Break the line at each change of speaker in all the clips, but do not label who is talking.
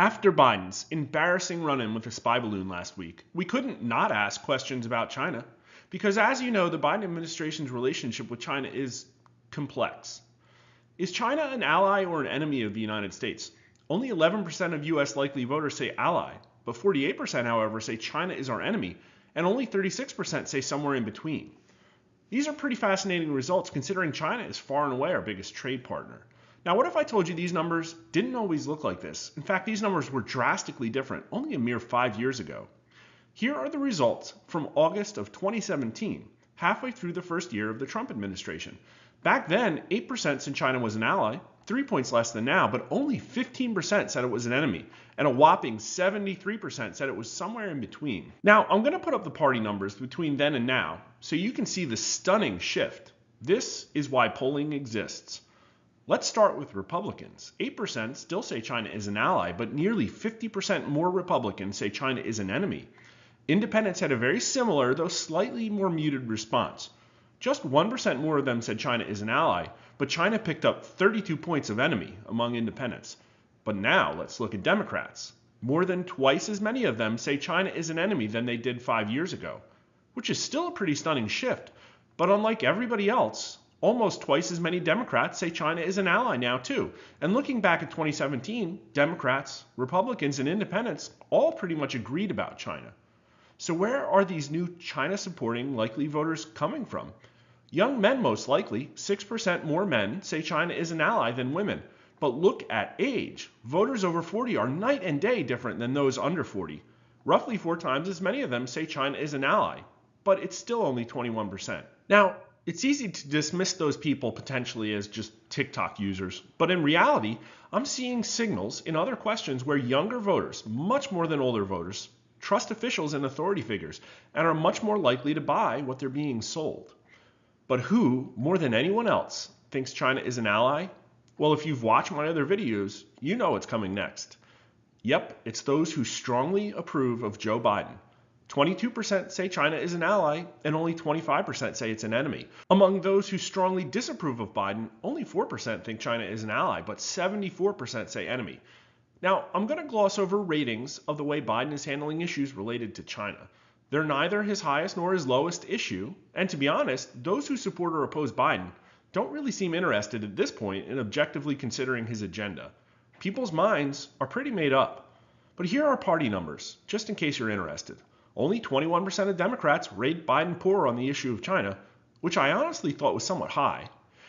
After Biden's embarrassing run in with a spy balloon last week, we couldn't not ask questions about China. Because as you know, the Biden administration's relationship with China is complex. Is China an ally or an enemy of the United States? Only 11% of US likely voters say ally, but 48%, however, say China is our enemy, and only 36% say somewhere in between. These are pretty fascinating results considering China is far and away our biggest trade partner. Now, what if I told you these numbers didn't always look like this? In fact, these numbers were drastically different only a mere five years ago. Here are the results from August of 2017, halfway through the first year of the Trump administration. Back then, 8% said China was an ally, three points less than now, but only 15% said it was an enemy, and a whopping 73% said it was somewhere in between. Now, I'm going to put up the party numbers between then and now so you can see the stunning shift. This is why polling exists. Let's start with Republicans. 8% still say China is an ally, but nearly 50% more Republicans say China is an enemy. Independents had a very similar, though slightly more muted response. Just 1% more of them said China is an ally, but China picked up 32 points of enemy among independents. But now let's look at Democrats. More than twice as many of them say China is an enemy than they did five years ago, which is still a pretty stunning shift. But unlike everybody else, Almost twice as many Democrats say China is an ally now, too. And looking back at 2017, Democrats, Republicans, and independents all pretty much agreed about China. So, where are these new China supporting likely voters coming from? Young men, most likely. 6% more men say China is an ally than women. But look at age. Voters over 40 are night and day different than those under 40. Roughly four times as many of them say China is an ally, but it's still only 21%. Now, it's easy to dismiss those people potentially as just TikTok users, but in reality, I'm seeing signals in other questions where younger voters, much more than older voters, trust officials and authority figures and are much more likely to buy what they're being sold. But who, more than anyone else, thinks China is an ally? Well, if you've watched my other videos, you know what's coming next. Yep, it's those who strongly approve of Joe Biden 22% say China is an ally, and only 25% say it's an enemy. Among those who strongly disapprove of Biden, only 4% think China is an ally, but 74% say enemy. Now, I'm going to gloss over ratings of the way Biden is handling issues related to China. They're neither his highest nor his lowest issue, and to be honest, those who support or oppose Biden don't really seem interested at this point in objectively considering his agenda. People's minds are pretty made up. But here are party numbers, just in case you're interested. Only 21% of Democrats rate Biden poor on the issue of China, which I honestly thought was somewhat high.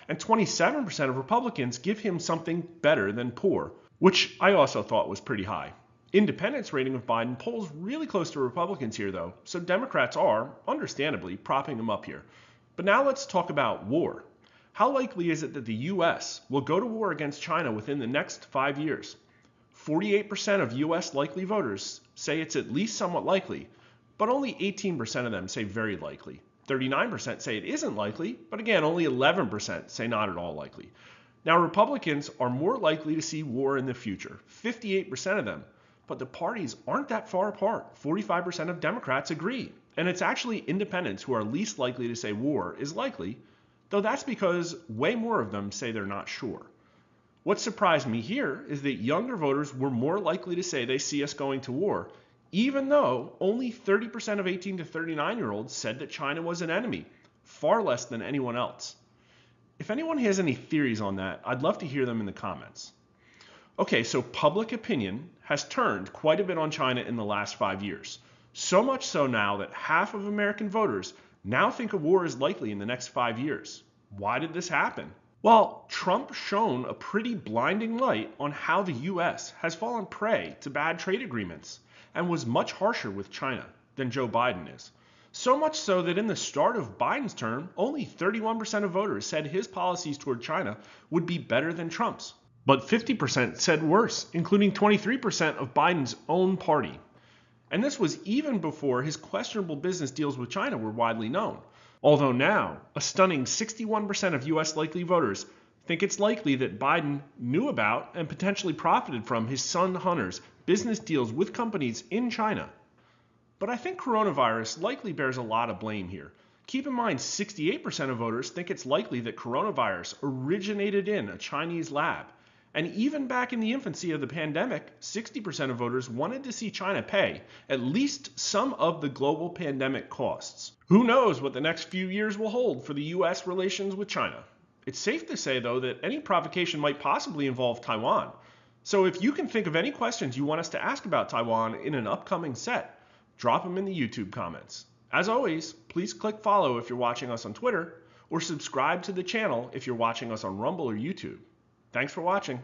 And 27% of Republicans give him something better than poor, which I also thought was pretty high. Independents' rating of Biden polls really close to Republicans here, though, so Democrats are, understandably, propping him up here. But now let's talk about war. How likely is it that the U.S. will go to war against China within the next five years? 48% of U.S. likely voters say it's at least somewhat likely, but only 18% of them say very likely. 39% say it isn't likely, but again, only 11% say not at all likely. Now, Republicans are more likely to see war in the future, 58% of them, but the parties aren't that far apart. 45% of Democrats agree. And it's actually independents who are least likely to say war is likely, though that's because way more of them say they're not sure. What surprised me here is that younger voters were more likely to say they see us going to war, even though only 30% of 18 to 39 year olds said that China was an enemy, far less than anyone else. If anyone has any theories on that, I'd love to hear them in the comments. Okay, so public opinion has turned quite a bit on China in the last five years. So much so now that half of American voters now think a war is likely in the next five years. Why did this happen? Well, Trump shone a pretty blinding light on how the US has fallen prey to bad trade agreements and was much harsher with China than Joe Biden is. So much so that in the start of Biden's term, only 31% of voters said his policies toward China would be better than Trump's. But 50% said worse, including 23% of Biden's own party. And this was even before his questionable business deals with China were widely known. Although now, a stunning 61% of US likely voters think it's likely that Biden knew about and potentially profited from his son Hunter's business deals with companies in China. But I think coronavirus likely bears a lot of blame here. Keep in mind, 68% of voters think it's likely that coronavirus originated in a Chinese lab, And even back in the infancy of the pandemic, 60% of voters wanted to see China pay at least some of the global pandemic costs. Who knows what the next few years will hold for the U.S. relations with China? It's safe to say, though, that any provocation might possibly involve Taiwan. So if you can think of any questions you want us to ask about Taiwan in an upcoming set, drop them in the YouTube comments. As always, please click follow if you're watching us on Twitter, or subscribe to the channel if you're watching us on Rumble or YouTube. Thanks for watching.